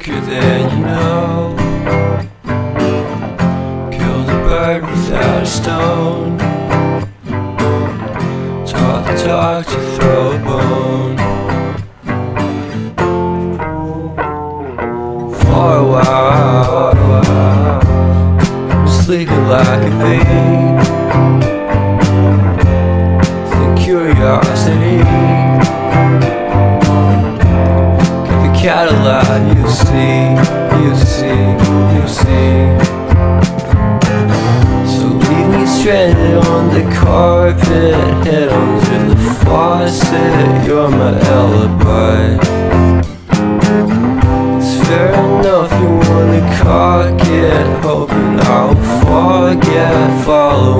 thicker than you know. Kill the bird without a stone. Taught the talk to throw a bone. For a while, was legal like a thing. The curiosity. Keep the cat alive, you see, you see, you see. So leave me stranded on the carpet Head under the faucet. You're my alibi. It's fair enough you wanna cock it Hoping I'll forget. Following the